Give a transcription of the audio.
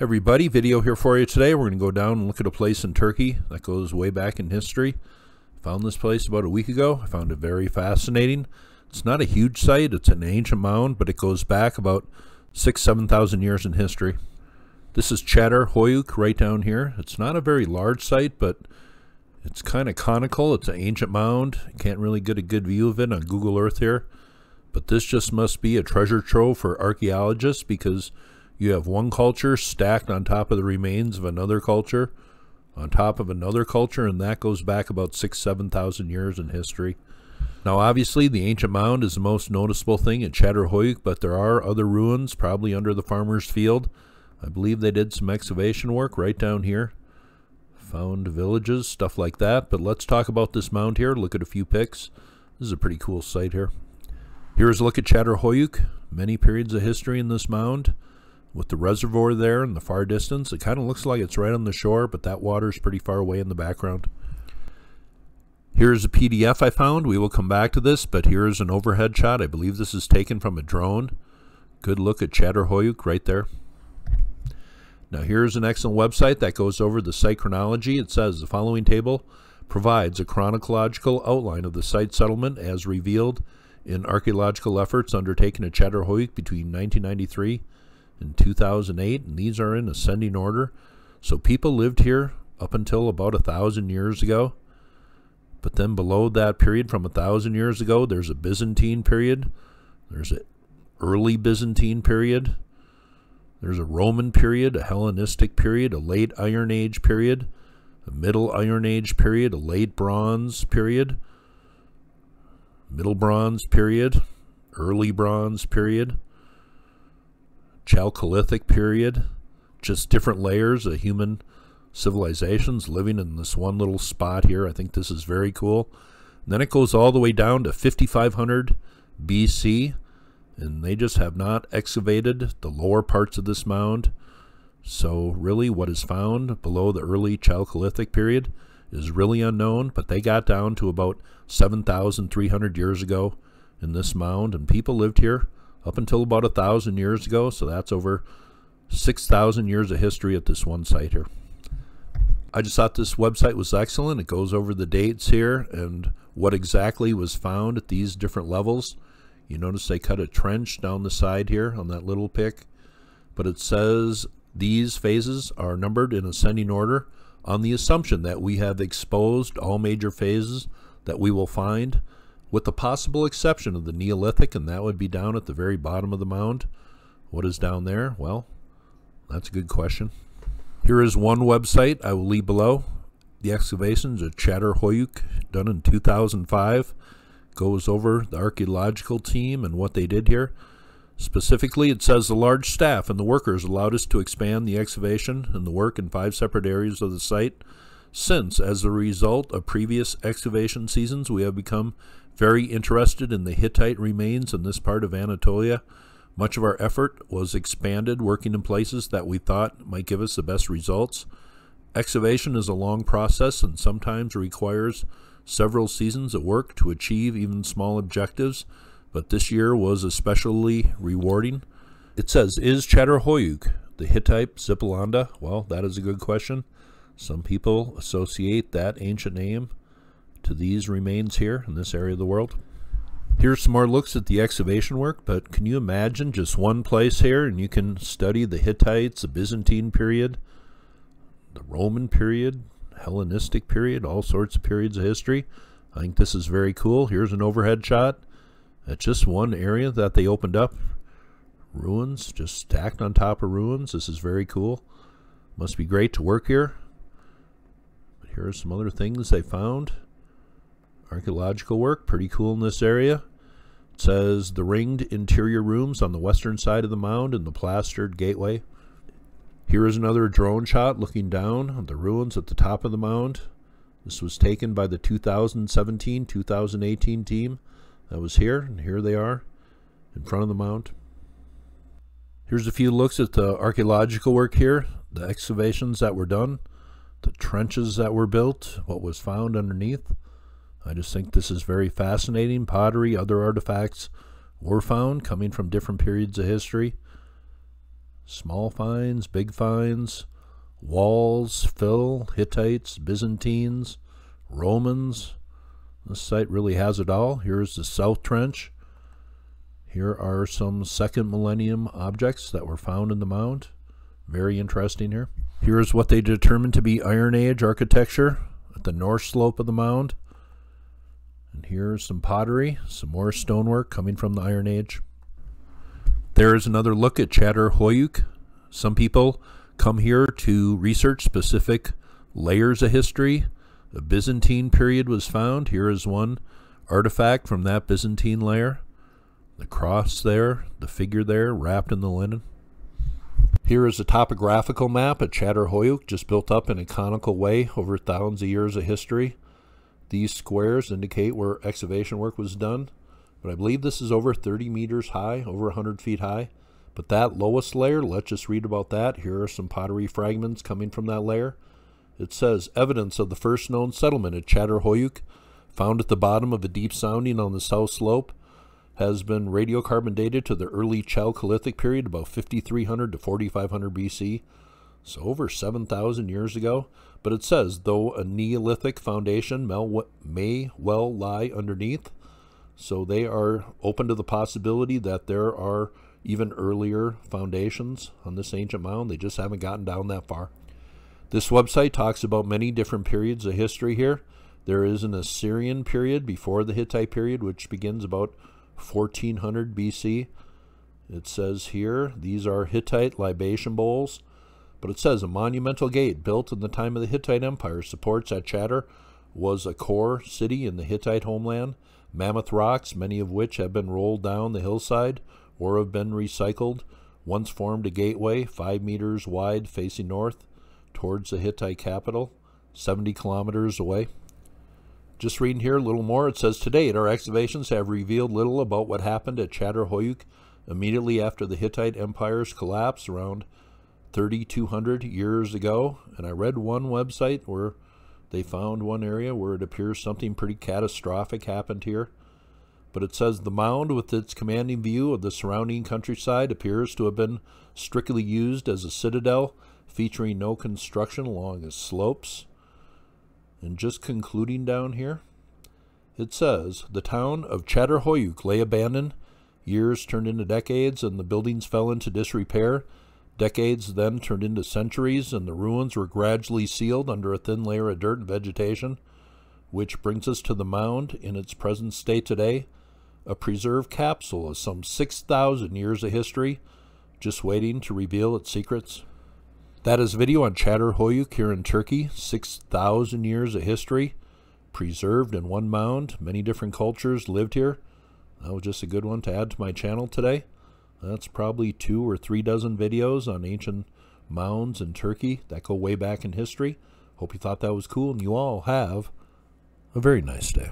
everybody, video here for you today. We're going to go down and look at a place in Turkey that goes way back in history. Found this place about a week ago. I found it very fascinating. It's not a huge site. It's an ancient mound, but it goes back about six, 7,000 years in history. This is Çadır Höyük right down here. It's not a very large site, but it's kind of conical. It's an ancient mound. Can't really get a good view of it on Google Earth here. But this just must be a treasure trove for archaeologists because you have one culture stacked on top of the remains of another culture, on top of another culture, and that goes back about six, 7,000 years in history. Now, obviously, the ancient mound is the most noticeable thing at Çadır but there are other ruins, probably under the farmer's field. I believe they did some excavation work right down here. Found villages, stuff like that. But let's talk about this mound here. Look at a few pics. This is a pretty cool site here. Here's a look at Çadır Many periods of history in this mound. With the reservoir there in the far distance, it kind of looks like it's right on the shore, but that water is pretty far away in the background. Here's a PDF I found. We will come back to this, but here's an overhead shot. I believe this is taken from a drone. Good look at Çadır right there. Now here's an excellent website that goes over the site chronology. It says the following table provides a chronological outline of the site settlement as revealed in archaeological efforts undertaken at Çadır between 1993 and 2008, and these are in ascending order. So people lived here up until about a thousand years ago. But then below that period, from a thousand years ago, there's a Byzantine period. There's an early Byzantine period. There's a Roman period, a Hellenistic period, a late Iron Age period, a Middle Iron Age period, a late Bronze period, Middle Bronze period, Early Bronze period, Chalcolithic period, just different layers of human civilizations living in this one little spot here. I think this is very cool. And then it goes all the way down to 5500 BC, and they just have not excavated the lower parts of this mound. So really what is found below the early Chalcolithic period is really unknown, but they got down to about 7,300 years ago in this mound, and people lived here up until about a thousand years ago, so that's over 6,000 years of history at this one site here. I just thought this website was excellent. It goes over the dates here and what exactly was found at these different levels. You notice they cut a trench down the side here on that little pic. But it says these phases are numbered in ascending order on the assumption that we have exposed all major phases that we will find, with the possible exception of the Neolithic, and that would be down at the very bottom of the mound. What is down there? Well, that's a good question. Here is one website I will leave below. The excavations at Çadır done in 2005, goes over the archaeological team and what they did here. Specifically, it says the large staff and the workers allowed us to expand the excavation and the work in five separate areas of the site. Since, as a result of previous excavation seasons, we have become very interested in the Hittite remains in this part of Anatolia. Much of our effort was expanded working in places that we thought might give us the best results. Excavation is a long process and sometimes requires several seasons of work to achieve even small objectives, but this year was especially rewarding. It says, Is Çadır the Hittite Zippalanda? Well, that is a good question. Some people associate that ancient name to these remains here in this area of the world. Here's some more looks at the excavation work, but can you imagine just one place here and you can study the Hittites, the Byzantine period, the Roman period, Hellenistic period, all sorts of periods of history. I think this is very cool. Here's an overhead shot at just one area that they opened up. Ruins, just stacked on top of ruins. This is very cool. Must be great to work here. But here are some other things they found archaeological work, pretty cool in this area. It says the ringed interior rooms on the western side of the mound and the plastered gateway. Here is another drone shot looking down on the ruins at the top of the mound. This was taken by the 2017-2018 team that was here, and here they are in front of the mound. Here's a few looks at the archaeological work here, the excavations that were done, the trenches that were built, what was found underneath. I just think this is very fascinating. Pottery, other artifacts were found coming from different periods of history. Small finds, big finds, walls, fill, Hittites, Byzantines, Romans. This site really has it all. Here's the South Trench. Here are some second millennium objects that were found in the mound. Very interesting here. Here's what they determined to be Iron Age architecture at the north slope of the mound. And here's some pottery, some more stonework coming from the Iron Age. There is another look at Çadır Höyük. Some people come here to research specific layers of history. The Byzantine period was found. Here is one artifact from that Byzantine layer. The cross there, the figure there, wrapped in the linen. Here is a topographical map at Çadır Höyük, just built up in a conical way over thousands of years of history. These squares indicate where excavation work was done, but I believe this is over 30 meters high, over 100 feet high. But that lowest layer, let's just read about that. Here are some pottery fragments coming from that layer. It says, evidence of the first known settlement at Çadır Höyük, found at the bottom of a deep sounding on the south slope, has been radiocarbon dated to the early Chalcolithic period, about 5300 to 4500 BC, so over 7,000 years ago. But it says, though a Neolithic foundation may well lie underneath, so they are open to the possibility that there are even earlier foundations on this ancient mound. They just haven't gotten down that far. This website talks about many different periods of history here. There is an Assyrian period before the Hittite period, which begins about 1400 BC. It says here, these are Hittite libation bowls. But it says a monumental gate built in the time of the Hittite Empire supports that Çadır was a core city in the Hittite homeland. Mammoth rocks, many of which have been rolled down the hillside or have been recycled, once formed a gateway five meters wide facing north towards the Hittite capital, 70 kilometers away. Just reading here a little more, it says, To date, our excavations have revealed little about what happened at Çadır Höyük immediately after the Hittite Empire's collapse around 3,200 years ago. And I read one website where they found one area where it appears something pretty catastrophic happened here. But it says the mound, with its commanding view of the surrounding countryside, appears to have been strictly used as a citadel, featuring no construction along its slopes. And just concluding down here, it says the town of Çadır Höyük lay abandoned. Years turned into decades, and the buildings fell into disrepair. Decades then turned into centuries, and the ruins were gradually sealed under a thin layer of dirt and vegetation, which brings us to the mound in its present state today, a preserved capsule of some 6,000 years of history, just waiting to reveal its secrets. That is video on Çadır Höyük here in Turkey. 6,000 years of history preserved in one mound. Many different cultures lived here. That was just a good one to add to my channel today. That's probably two or three dozen videos on ancient mounds in Turkey that go way back in history. Hope you thought that was cool and you all have a very nice day.